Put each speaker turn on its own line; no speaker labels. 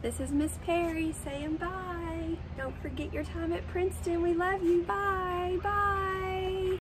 This is Miss Perry saying bye. Don't forget your time at Princeton. We love you. Bye.